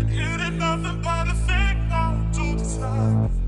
It ain't nothing but a thing now to decide.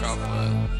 Couple.